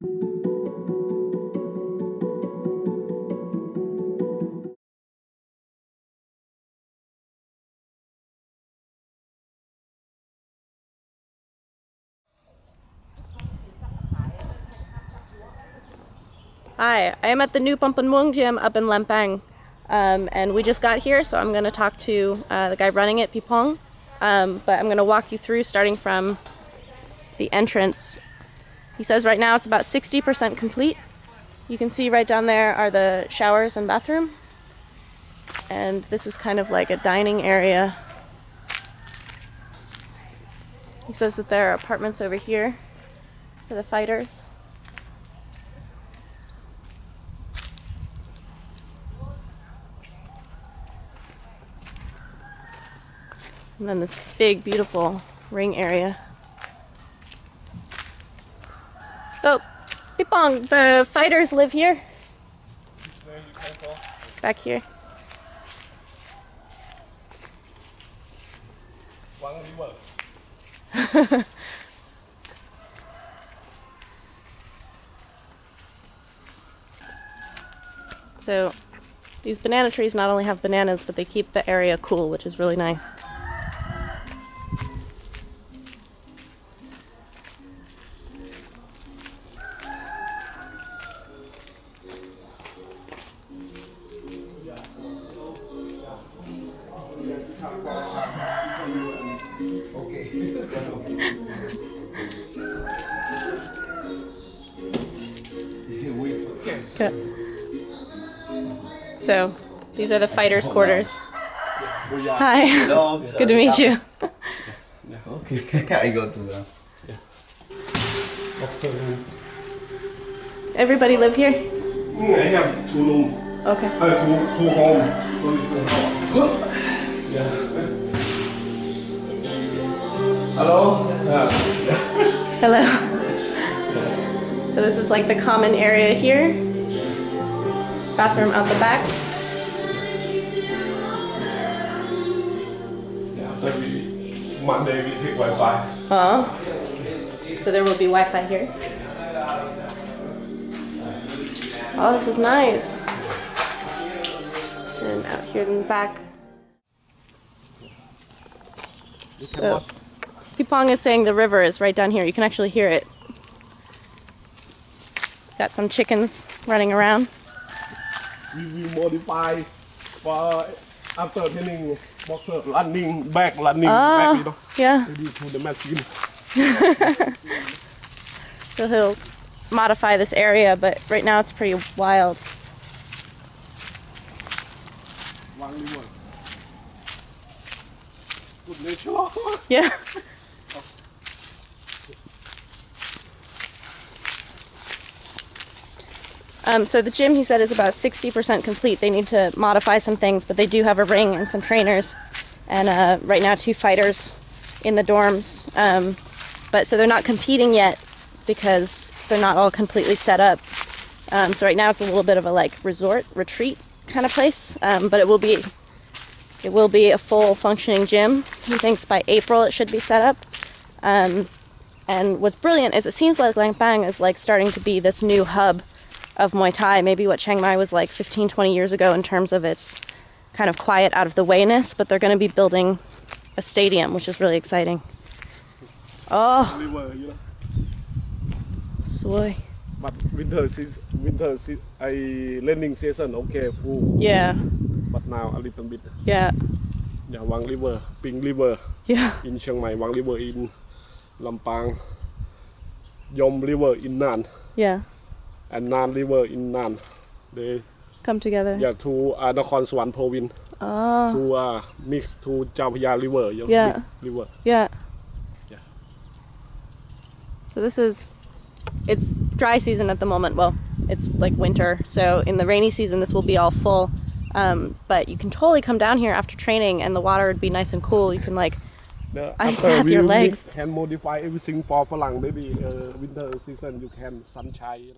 Hi, I am at the new Muong gym up in Lampang. Um, and we just got here, so I'm going to talk to uh, the guy running it, Pipong. Um, but I'm going to walk you through starting from the entrance. He says right now it's about 60% complete. You can see right down there are the showers and bathroom. And this is kind of like a dining area. He says that there are apartments over here for the fighters. And then this big, beautiful ring area. So, Pipong, the fighters live here? Back here. so, these banana trees not only have bananas, but they keep the area cool, which is really nice. Okay. So, these are the fighters' quarters. Hi. Hello. Good to meet you. Okay, I go to the. Everybody live here? I have two room, Okay. uh, two, two two house. Yeah. Hello? Yeah. Hello. So this is like the common area here. Bathroom out the back. Yeah, after we, Monday we take Wi-Fi. Oh. So there will be Wi-Fi here. Oh, this is nice. And out here in the back. So, Pipong is saying the river is right down here. You can actually hear it. Got some chickens running around. We will modify for after boxer running back, running ah, back, you know, yeah. maybe to the machine. So he'll modify this area, but right now it's pretty wild. One. Good nature. Yeah. Um, so the gym, he said, is about 60% complete. They need to modify some things, but they do have a ring and some trainers, and uh, right now two fighters in the dorms. Um, but so they're not competing yet because they're not all completely set up. Um, so right now it's a little bit of a like resort retreat kind of place, um, but it will be it will be a full functioning gym. He thinks by April it should be set up. Um, and what's brilliant is it seems like Lampang is like starting to be this new hub of Muay Thai, maybe what Chiang Mai was like 15, 20 years ago in terms of its kind of quiet, out of the wayness. But they're going to be building a stadium, which is really exciting. Oh, soy. But winter season, winter season, I landing season okay full. Yeah, But now a little bit. yeah, Yeah, Wang River, Ping River yeah, in Chiang Mai, Wang River in Lampang, Yom River in Nan, yeah. And Nan River in Nan. They Come together. yeah to uh, Nakhon Sawan province Oh, to uh, mix to Chao Phraya River. You know, Yeah. river. yeah. Yeah. So this is, it's dry season at the moment. Well, it's like winter. So in the rainy season, this will be all full. Um, but you can totally come down here after training, and the water would be nice and cool. You can like, The- Ice bath your legs. can modify everything for Falang. Maybe uh, winter season you can sunshine.